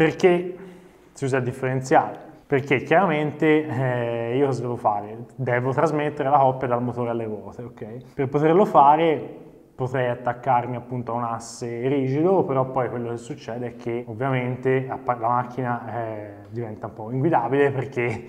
perché si usa il differenziale? Perché chiaramente eh, io cosa devo fare? Devo trasmettere la coppia dal motore alle ruote, ok? Per poterlo fare potrei attaccarmi appunto a un asse rigido, però poi quello che succede è che ovviamente la macchina eh, diventa un po' inguidabile perché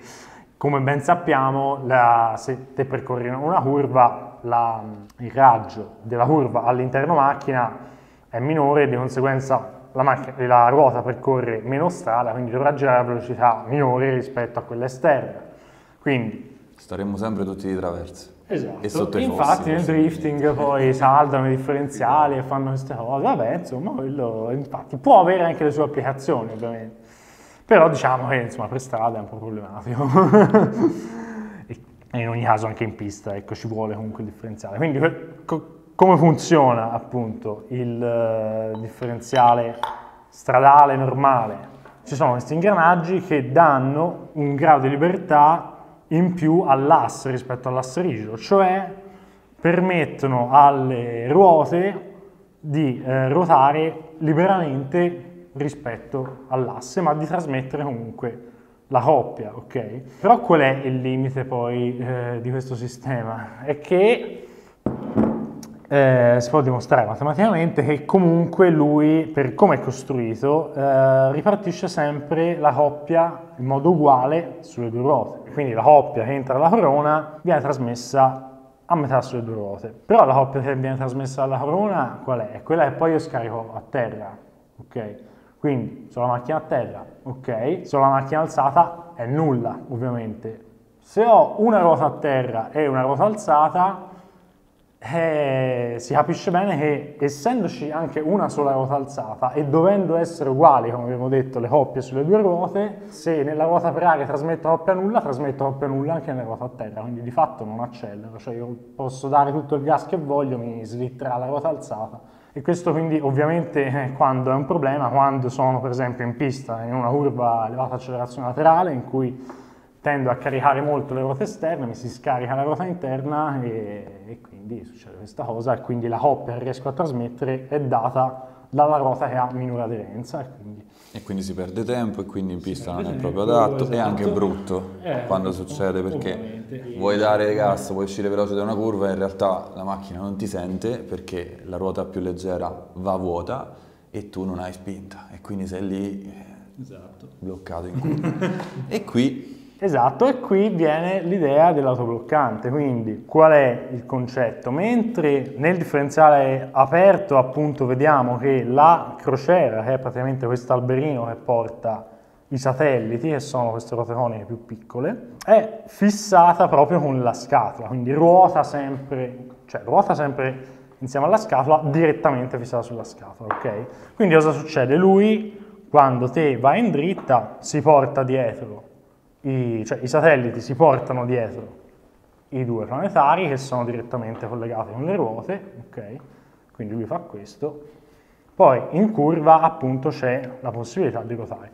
come ben sappiamo la, se te percorri una curva la, il raggio della curva all'interno macchina è minore e di conseguenza la, macchina, la ruota percorre meno strada, quindi dovrà girare a velocità minore rispetto a quella esterna. Quindi staremmo sempre tutti di traverso. Esatto. E sotto i Infatti nel drifting poi saldano i differenziali e fanno queste cose. Vabbè, insomma, quello infatti può avere anche le sue applicazioni, ovviamente. Però diciamo che insomma, per strada è un po' problematico. e in ogni caso anche in pista, ecco, ci vuole comunque il differenziale. Quindi come funziona appunto il uh, differenziale stradale normale? Ci sono questi ingranaggi che danno un grado di libertà in più all'asse rispetto all'asse rigido, cioè permettono alle ruote di eh, ruotare liberamente rispetto all'asse, ma di trasmettere comunque la coppia, ok? Però qual è il limite poi eh, di questo sistema? È che eh, si può dimostrare matematicamente che comunque lui, per come è costruito, eh, ripartisce sempre la coppia in modo uguale sulle due ruote. Quindi la coppia che entra alla corona viene trasmessa a metà sulle due ruote. Però la coppia che viene trasmessa alla corona qual è? È quella che poi io scarico a terra, ok? Quindi se ho la macchina a terra, ok? Se ho la macchina alzata è nulla, ovviamente. Se ho una ruota a terra e una ruota alzata, eh, si capisce bene che essendoci anche una sola ruota alzata e dovendo essere uguali, come abbiamo detto, le coppie sulle due ruote, se nella ruota per aria trasmetto coppia nulla, trasmetto coppia nulla anche nella ruota a terra, quindi di fatto non accelero, cioè io posso dare tutto il gas che voglio, mi slitterà la ruota alzata. E questo quindi ovviamente quando è un problema, quando sono per esempio in pista in una curva a elevata accelerazione laterale in cui tendo a caricare molto le ruote esterne, mi si scarica la ruota interna e, e quindi succede questa cosa e quindi la coppia che riesco a trasmettere è data dalla ruota che ha minore aderenza. E quindi, e quindi si perde tempo e quindi in pista non è proprio adatto esatto. e anche brutto eh, quando succede perché vuoi dare gas, vuoi uscire veloce da una curva e in realtà la macchina non ti sente perché la ruota più leggera va vuota e tu non hai spinta e quindi sei lì eh, esatto. bloccato in curva. e qui Esatto, e qui viene l'idea dell'autobloccante, quindi qual è il concetto? Mentre nel differenziale aperto appunto vediamo che la crociera, che è praticamente questo alberino che porta i satelliti, che sono queste ruote coniche più piccole, è fissata proprio con la scatola, quindi ruota sempre, cioè ruota sempre insieme alla scatola, direttamente fissata sulla scatola, ok? Quindi cosa succede? Lui, quando te vai in dritta, si porta dietro i, cioè, i satelliti si portano dietro i due planetari che sono direttamente collegati con le ruote, ok? Quindi lui fa questo. Poi in curva appunto c'è la possibilità di ruotare.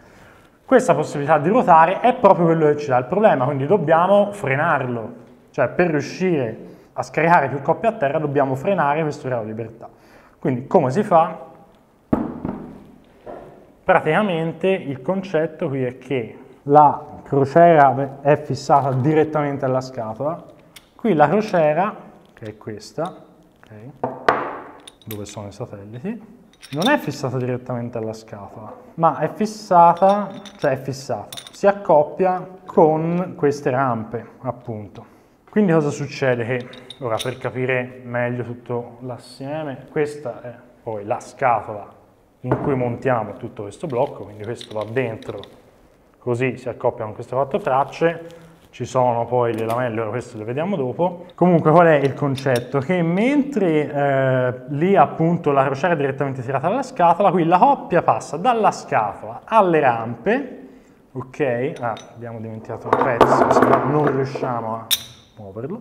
Questa possibilità di ruotare è proprio quello che ci dà il problema, quindi dobbiamo frenarlo. Cioè per riuscire a scaricare più coppie a terra dobbiamo frenare questo grado di libertà. Quindi come si fa? Praticamente il concetto qui è che la crociera è fissata direttamente alla scatola. Qui la crociera, che è questa, okay, dove sono i satelliti, non è fissata direttamente alla scatola, ma è fissata, cioè è fissata, si accoppia con queste rampe, appunto. Quindi cosa succede? Che, ora per capire meglio tutto l'assieme, questa è poi la scatola in cui montiamo tutto questo blocco, quindi questo va dentro così si accoppiano queste quattro tracce, ci sono poi le lamelle, ora questo le vediamo dopo. Comunque qual è il concetto? Che mentre eh, lì appunto la crociera è direttamente tirata dalla scatola, qui la coppia passa dalla scatola alle rampe, ok? Ah, abbiamo dimenticato un pezzo, non riusciamo a muoverlo.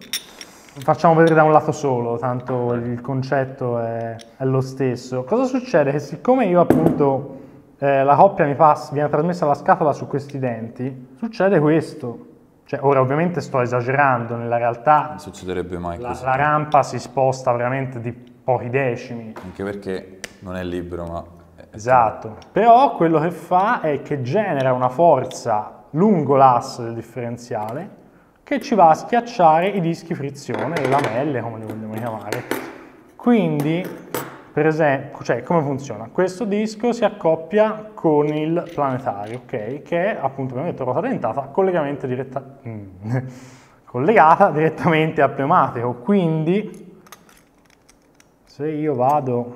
Facciamo vedere da un lato solo, tanto il concetto è, è lo stesso. Cosa succede? Che siccome io appunto eh, la coppia mi passa, viene trasmessa la scatola su questi denti, succede questo. Cioè, ora ovviamente sto esagerando, nella realtà non succederebbe mai la, così. la rampa si sposta veramente di pochi decimi. Anche perché non è libero, ma Esatto, però quello che fa è che genera una forza lungo l'asse del differenziale che ci va a schiacciare i dischi frizione, le lamelle, come li vogliamo chiamare. Quindi, per esempio, cioè, come funziona? Questo disco si accoppia con il planetario, ok? Che è, appunto, come detto, ruota dentata, diretta... Mm. collegata direttamente al pneumatico. Quindi, se io vado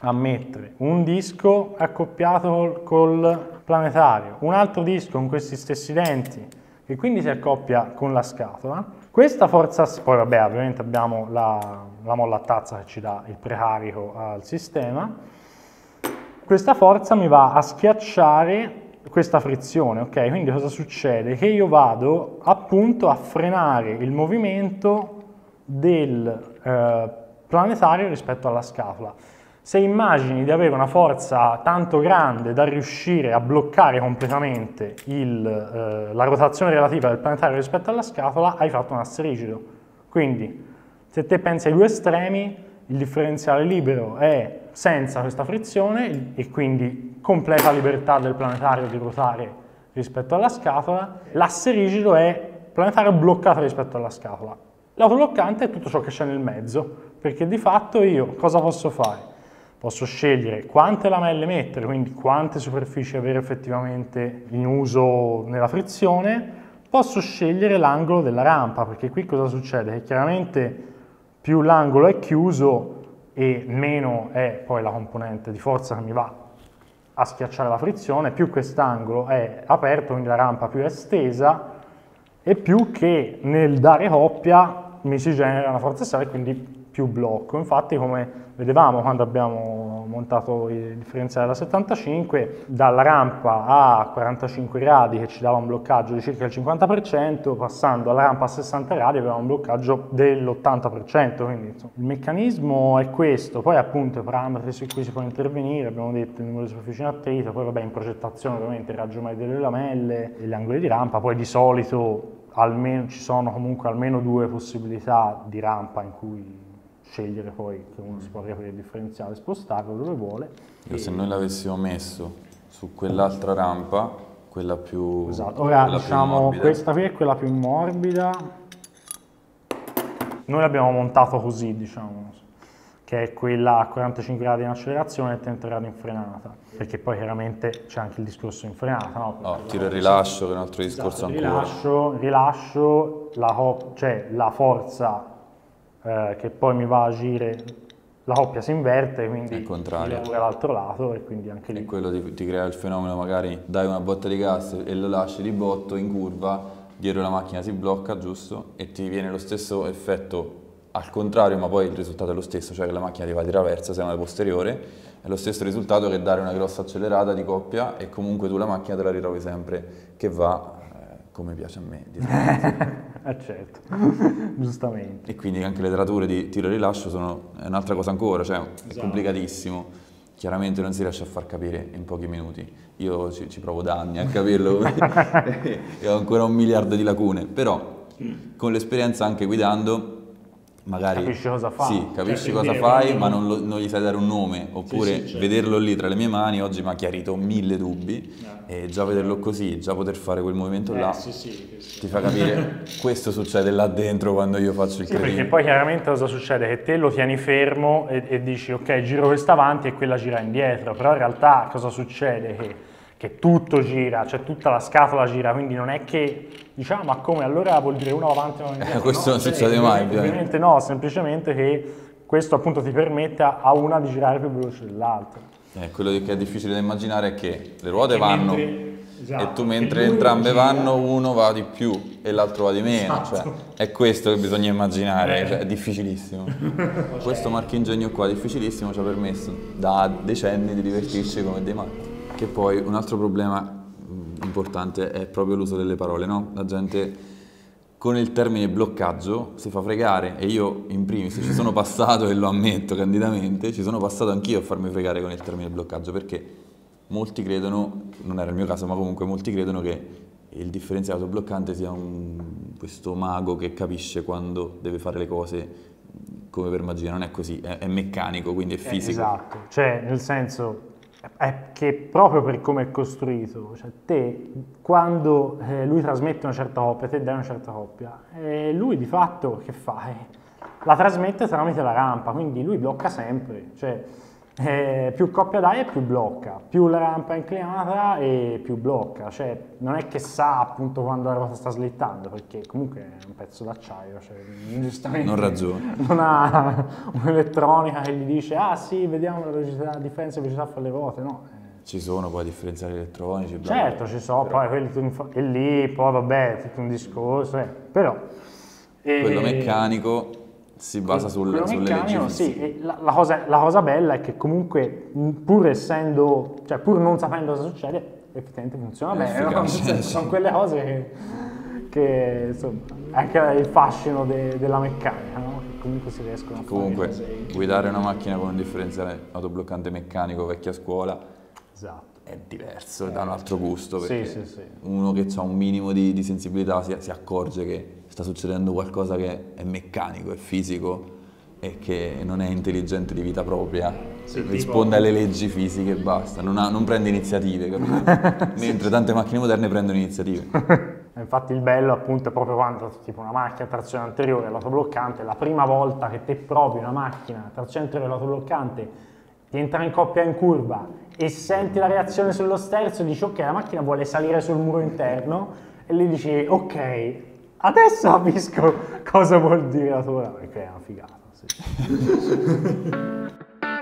a mettere un disco accoppiato col, col planetario, un altro disco con questi stessi denti, che quindi si accoppia con la scatola, questa forza, poi vabbè ovviamente abbiamo la, la molla a tazza che ci dà il precarico al sistema, questa forza mi va a schiacciare questa frizione, ok? Quindi cosa succede? Che io vado appunto a frenare il movimento del eh, planetario rispetto alla scatola. Se immagini di avere una forza tanto grande da riuscire a bloccare completamente il, eh, la rotazione relativa del planetario rispetto alla scatola, hai fatto un asse rigido. Quindi, se te pensi ai due estremi, il differenziale libero è senza questa frizione e quindi completa libertà del planetario di ruotare rispetto alla scatola, l'asse rigido è planetario bloccato rispetto alla scatola. L'autobloccante è tutto ciò che c'è nel mezzo, perché di fatto io cosa posso fare? Posso scegliere quante lamelle mettere, quindi quante superfici avere effettivamente in uso nella frizione, posso scegliere l'angolo della rampa, perché qui cosa succede? Che chiaramente più l'angolo è chiuso e meno è poi la componente di forza che mi va a schiacciare la frizione, più quest'angolo è aperto, quindi la rampa più è estesa, e più che nel dare coppia mi si genera una forza estesa e quindi più blocco. Infatti come vedevamo quando abbiamo montato il differenziale da 75, dalla rampa a 45 gradi che ci dava un bloccaggio di circa il 50%, passando alla rampa a 60 gradi aveva un bloccaggio dell'80%, quindi insomma, il meccanismo è questo, poi appunto i parametri su cui si può intervenire, abbiamo detto il numero di superfici in attrito, poi vabbè in progettazione ovviamente il raggio medio delle lamelle gli angoli di rampa, poi di solito almeno, ci sono comunque almeno due possibilità di rampa in cui scegliere poi che uno si può aprire il differenziale e spostarlo dove vuole. E se noi l'avessimo messo su quell'altra rampa, quella più Esatto, ora diciamo questa qui è quella più morbida. Noi l'abbiamo montato così, diciamo, che è quella a 45 gradi in accelerazione e 30 gradi in frenata, perché poi chiaramente c'è anche il discorso in frenata, no? no tiro e rilascio, che è un altro discorso esatto, ancora. Rilascio, rilascio la, cioè la forza eh, che poi mi va a agire, la coppia si inverte, quindi gira l'altro lato e quindi anche lì. E quello ti, ti, crea il fenomeno, magari dai una botta di gas e lo lasci di botto in curva, dietro la macchina si blocca, giusto? E ti viene lo stesso effetto al contrario, ma poi il risultato è lo stesso, cioè che la macchina ti va di traversa, se non è posteriore, è lo stesso risultato che dare una grossa accelerata di coppia e comunque tu la macchina te la ritrovi sempre che va eh, come piace a me. Eh certo, giustamente. E quindi anche le tarature di tiro e rilascio sono un'altra cosa ancora, cioè esatto. è complicatissimo. Chiaramente non si riesce a far capire in pochi minuti. Io ci, ci provo da anni a capirlo e ho ancora un miliardo di lacune, però con l'esperienza anche guidando magari capisci cosa fai. Sì, capisci cioè, cosa fai, ma non, lo, non, gli sai dare un nome, oppure sì, sì, certo. vederlo lì tra le mie mani oggi mi ha chiarito mille dubbi eh. e già vederlo così, già poter fare quel movimento eh, là ti fa capire questo succede là dentro quando io faccio il sì, Perché poi chiaramente cosa succede? Che te lo tieni fermo e, e dici ok, giro questa avanti e quella gira indietro, però in realtà cosa succede? Che che tutto gira, cioè tutta la scatola gira, quindi non è che diciamo ma come allora vuol dire uno avanti e uno indietro. questo no, non succede mai. Ovviamente no, semplicemente che questo appunto ti permette a una di girare più veloce dell'altra. Eh, quello che è difficile da immaginare è che le ruote vanno mentre, esatto, e tu mentre entrambe vanno uno va di più e l'altro va di meno, esatto. cioè, è questo che bisogna immaginare, eh. cioè, è difficilissimo. questo marchingegno qua difficilissimo ci ha permesso da decenni di divertirci come dei matti. Che poi un altro problema mm, importante è proprio l'uso delle parole, no? La gente con il termine bloccaggio si fa fregare e io in primis ci sono passato e lo ammetto candidamente, ci sono passato anch'io a farmi fregare con il termine bloccaggio perché molti credono, non era il mio caso, ma comunque molti credono che il differenziato bloccante sia un, questo mago che capisce quando deve fare le cose come per magia, non è così, è, è meccanico, quindi è eh, fisico. Eh, esatto, cioè nel senso è che proprio per come è costruito, cioè te quando eh, lui trasmette una certa coppia, te dai una certa coppia, e lui di fatto che fa? Eh, la trasmette tramite la rampa, quindi lui blocca sempre, cioè eh, più coppia dai e più blocca, più la rampa è inclinata e più blocca, cioè non è che sa appunto quando la ruota sta slittando, perché comunque è un pezzo d'acciaio, cioè giustamente non ragiona. Non ha un'elettronica che gli dice ah sì, vediamo la velocità, la differenza di velocità fra le ruote, no. Eh. Ci sono poi differenziali elettronici. Bla certo, bla. ci sono, però... poi quelli e lì, poi vabbè, tutto un discorso, eh. però... Quello meccanico si basa sul, sulle leggi sì, la, la, cosa, la, cosa, bella è che comunque pur essendo, cioè pur non sapendo cosa succede, effettivamente funziona bene, no? sono quelle cose che, che insomma, anche il fascino de, della meccanica, no? che comunque si riescono a comunque, fare. Comunque, guidare una macchina con un differenziale autobloccante meccanico vecchia scuola esatto. È diverso, eh, dà un altro gusto, perché sì, sì, uno che ha un minimo di, di sensibilità si, si accorge che sta succedendo qualcosa che è meccanico, è fisico e che non è intelligente di vita propria, sì, risponde tipo... alle leggi fisiche e basta, non, ha, non prende iniziative, mentre tante macchine moderne prendono iniziative. Infatti il bello appunto è proprio quando tipo una macchina a trazione anteriore, l'autobloccante, la prima volta che te provi una macchina a trazione anteriore, l'autobloccante, entra in coppia in curva e senti la reazione sullo sterzo dici ok la macchina vuole salire sul muro interno e lì dici ok Adesso capisco cosa vuol dire la tua, perché è una figata. Sì.